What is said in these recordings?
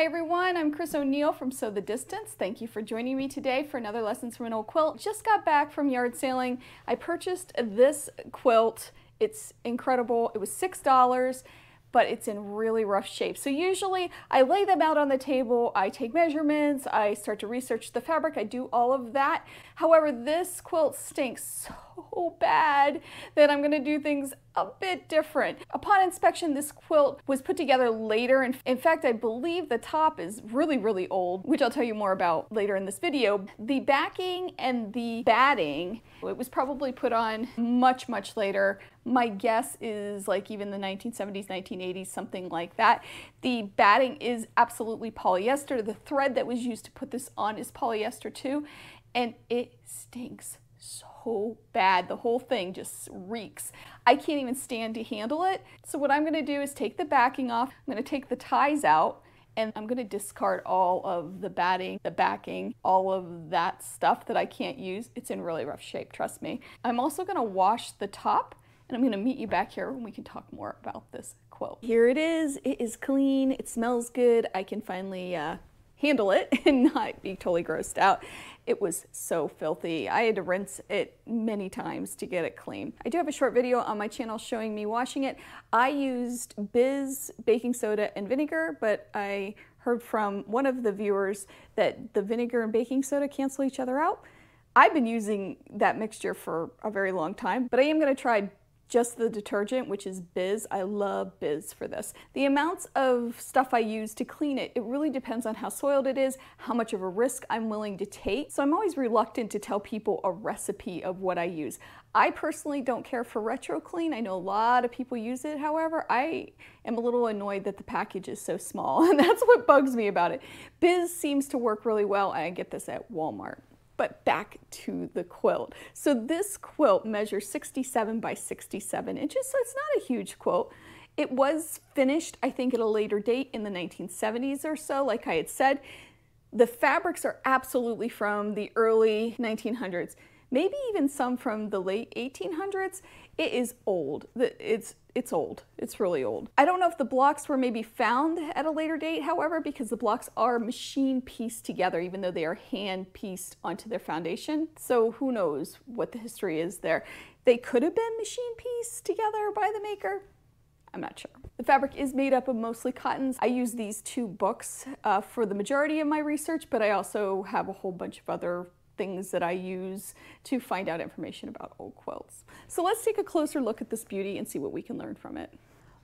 Hi everyone, I'm Chris O'Neill from Sew the Distance. Thank you for joining me today for another Lessons from an Old Quilt. Just got back from yard sailing. I purchased this quilt. It's incredible. It was $6 but it's in really rough shape. So usually I lay them out on the table, I take measurements, I start to research the fabric, I do all of that. However, this quilt stinks so bad that I'm gonna do things a bit different. Upon inspection, this quilt was put together later. and In fact, I believe the top is really, really old, which I'll tell you more about later in this video. The backing and the batting, it was probably put on much, much later. My guess is like even the 1970s, 1980s, something like that. The batting is absolutely polyester. The thread that was used to put this on is polyester too, and it stinks so bad. The whole thing just reeks. I can't even stand to handle it. So what I'm gonna do is take the backing off. I'm gonna take the ties out and I'm gonna discard all of the batting, the backing, all of that stuff that I can't use. It's in really rough shape, trust me. I'm also gonna wash the top and I'm gonna meet you back here when we can talk more about this quilt. Here it is, it is clean, it smells good. I can finally uh, handle it and not be totally grossed out. It was so filthy. I had to rinse it many times to get it clean. I do have a short video on my channel showing me washing it. I used Biz baking soda and vinegar, but I heard from one of the viewers that the vinegar and baking soda cancel each other out. I've been using that mixture for a very long time, but I am going to try just the detergent, which is Biz. I love Biz for this. The amounts of stuff I use to clean it, it really depends on how soiled it is, how much of a risk I'm willing to take. So I'm always reluctant to tell people a recipe of what I use. I personally don't care for retro clean. I know a lot of people use it. However, I am a little annoyed that the package is so small and that's what bugs me about it. Biz seems to work really well. I get this at Walmart but back to the quilt. So this quilt measures 67 by 67 inches, so it's not a huge quilt. It was finished, I think, at a later date in the 1970s or so, like I had said. The fabrics are absolutely from the early 1900s maybe even some from the late 1800s. It is old. It's it's old. It's really old. I don't know if the blocks were maybe found at a later date, however, because the blocks are machine pieced together, even though they are hand pieced onto their foundation. So who knows what the history is there. They could have been machine pieced together by the maker. I'm not sure. The fabric is made up of mostly cottons. I use these two books uh, for the majority of my research, but I also have a whole bunch of other things that I use to find out information about old quilts. So let's take a closer look at this beauty and see what we can learn from it.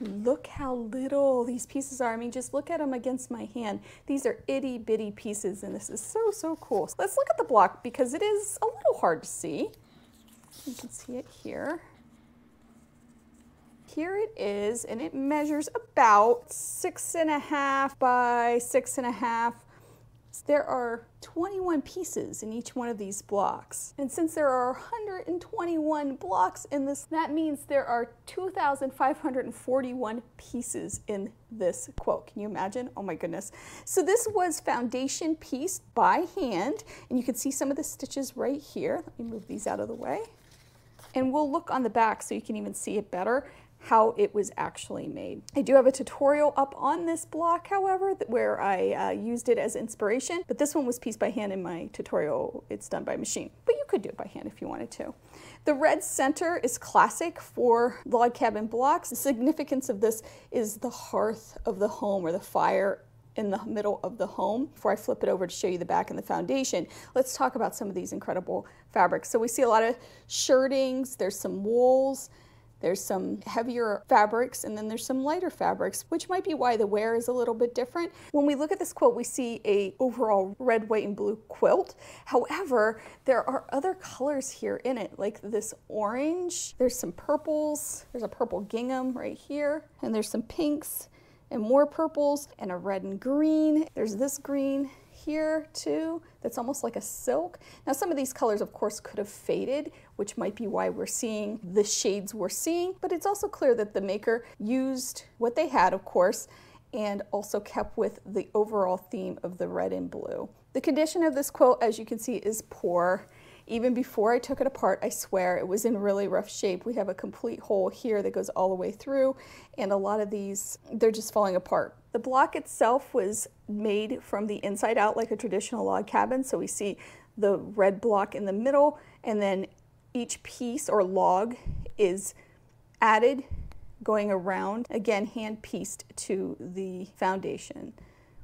Look how little these pieces are. I mean, just look at them against my hand. These are itty bitty pieces and this is so, so cool. So let's look at the block because it is a little hard to see. You can see it here. Here it is, and it measures about six and a half by six and a half there are 21 pieces in each one of these blocks. And since there are 121 blocks in this, that means there are 2,541 pieces in this quilt. Can you imagine? Oh my goodness. So this was foundation pieced by hand, and you can see some of the stitches right here. Let me move these out of the way. And we'll look on the back so you can even see it better how it was actually made. I do have a tutorial up on this block, however, where I uh, used it as inspiration, but this one was pieced by hand in my tutorial. It's done by machine, but you could do it by hand if you wanted to. The red center is classic for log cabin blocks. The significance of this is the hearth of the home or the fire in the middle of the home. Before I flip it over to show you the back and the foundation, let's talk about some of these incredible fabrics. So we see a lot of shirtings, there's some wools, there's some heavier fabrics and then there's some lighter fabrics, which might be why the wear is a little bit different. When we look at this quilt, we see a overall red, white, and blue quilt. However, there are other colors here in it, like this orange. There's some purples. There's a purple gingham right here, and there's some pinks and more purples and a red and green. There's this green here too that's almost like a silk. Now some of these colors of course could have faded which might be why we're seeing the shades we're seeing but it's also clear that the maker used what they had of course and also kept with the overall theme of the red and blue. The condition of this quilt as you can see is poor Even before I took it apart, I swear it was in really rough shape. We have a complete hole here that goes all the way through, and a lot of these, they're just falling apart. The block itself was made from the inside out like a traditional log cabin. So we see the red block in the middle, and then each piece or log is added going around, again hand pieced to the foundation.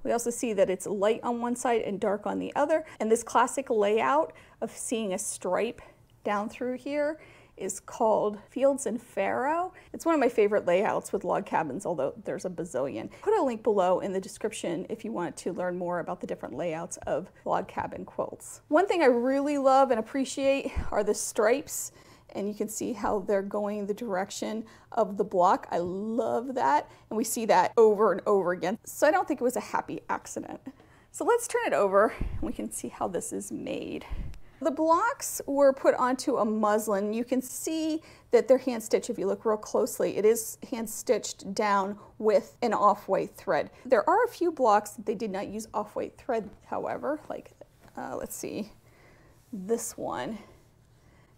We also see that it's light on one side and dark on the other. And this classic layout of seeing a stripe down through here is called Fields and Furrow. It's one of my favorite layouts with log cabins, although there's a bazillion. Put a link below in the description if you want to learn more about the different layouts of log cabin quilts. One thing I really love and appreciate are the stripes and you can see how they're going the direction of the block. I love that. And we see that over and over again. So I don't think it was a happy accident. So let's turn it over and we can see how this is made. The blocks were put onto a muslin. You can see that they're hand stitched if you look real closely. It is hand stitched down with an off-white thread. There are a few blocks that they did not use off-white thread, however, like, uh, let's see, this one.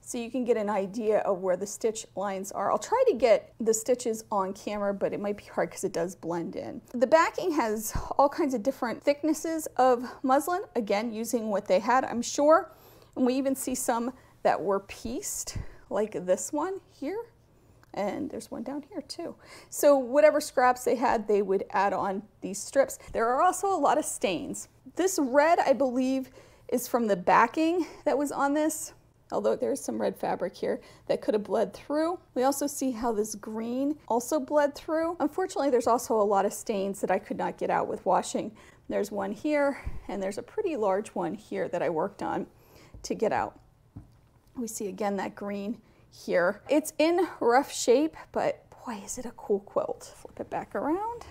So you can get an idea of where the stitch lines are. I'll try to get the stitches on camera, but it might be hard because it does blend in. The backing has all kinds of different thicknesses of muslin, again, using what they had, I'm sure. And we even see some that were pieced, like this one here. And there's one down here too. So whatever scraps they had, they would add on these strips. There are also a lot of stains. This red, I believe, is from the backing that was on this although there's some red fabric here that could have bled through. We also see how this green also bled through. Unfortunately, there's also a lot of stains that I could not get out with washing. There's one here, and there's a pretty large one here that I worked on to get out. We see again that green here. It's in rough shape, but boy, is it a cool quilt. Flip it back around.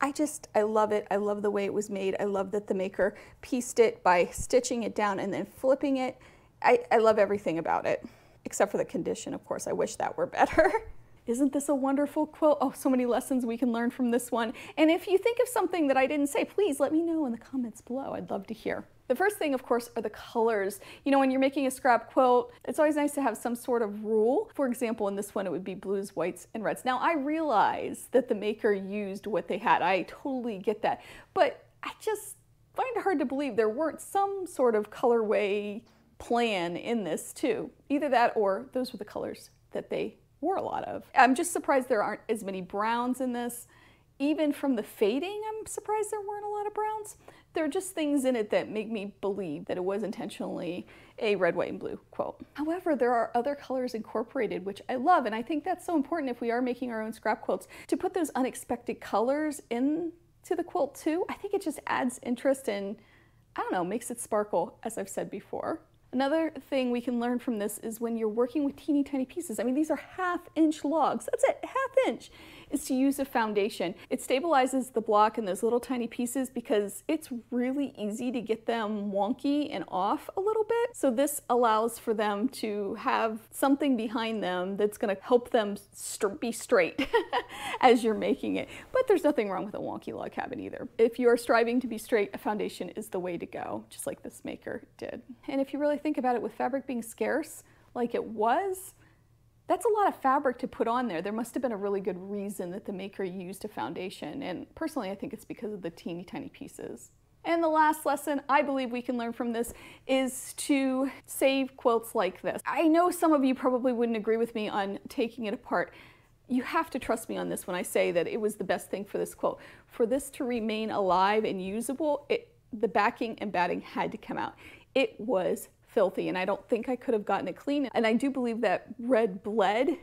I just, I love it. I love the way it was made. I love that the maker pieced it by stitching it down and then flipping it. I, I love everything about it, except for the condition, of course. I wish that were better. Isn't this a wonderful quilt? Oh, so many lessons we can learn from this one. And if you think of something that I didn't say, please let me know in the comments below. I'd love to hear. The first thing, of course, are the colors. You know, when you're making a scrap quilt, it's always nice to have some sort of rule. For example, in this one, it would be blues, whites, and reds. Now, I realize that the maker used what they had. I totally get that. But I just find it hard to believe there weren't some sort of colorway plan in this too. Either that or those were the colors that they wore a lot of. I'm just surprised there aren't as many browns in this. Even from the fading, I'm surprised there weren't a lot of browns. There are just things in it that make me believe that it was intentionally a red, white, and blue quilt. However, there are other colors incorporated, which I love, and I think that's so important if we are making our own scrap quilts, to put those unexpected colors into the quilt too. I think it just adds interest and, I don't know, makes it sparkle, as I've said before. Another thing we can learn from this is when you're working with teeny tiny pieces, I mean, these are half inch logs, that's it, half inch is to use a foundation. It stabilizes the block in those little tiny pieces because it's really easy to get them wonky and off a little bit. So this allows for them to have something behind them that's gonna help them st be straight as you're making it. But there's nothing wrong with a wonky log cabin either. If you are striving to be straight, a foundation is the way to go, just like this maker did. And if you really think about it, with fabric being scarce, like it was, that's a lot of fabric to put on there. There must have been a really good reason that the maker used a foundation. And personally, I think it's because of the teeny tiny pieces. And the last lesson I believe we can learn from this is to save quilts like this. I know some of you probably wouldn't agree with me on taking it apart. You have to trust me on this when I say that it was the best thing for this quilt. For this to remain alive and usable, it, the backing and batting had to come out. It was filthy and I don't think I could have gotten it clean. And I do believe that red bled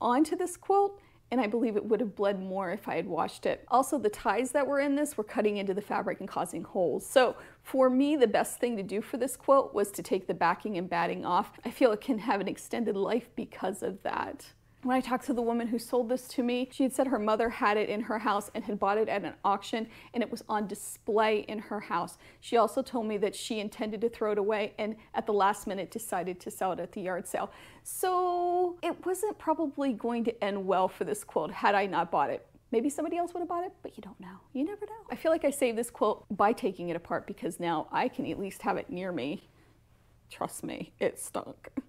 onto this quilt and I believe it would have bled more if I had washed it. Also, the ties that were in this were cutting into the fabric and causing holes. So for me, the best thing to do for this quilt was to take the backing and batting off. I feel it can have an extended life because of that. When I talked to the woman who sold this to me, she had said her mother had it in her house and had bought it at an auction and it was on display in her house. She also told me that she intended to throw it away and at the last minute decided to sell it at the yard sale. So it wasn't probably going to end well for this quilt had I not bought it. Maybe somebody else would have bought it, but you don't know. You never know. I feel like I saved this quilt by taking it apart because now I can at least have it near me Trust me, it stunk.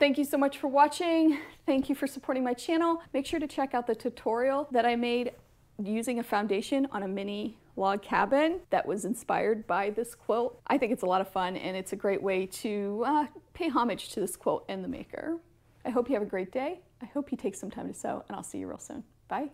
Thank you so much for watching. Thank you for supporting my channel. Make sure to check out the tutorial that I made using a foundation on a mini log cabin that was inspired by this quilt. I think it's a lot of fun and it's a great way to uh, pay homage to this quilt and the maker. I hope you have a great day. I hope you take some time to sew and I'll see you real soon. Bye.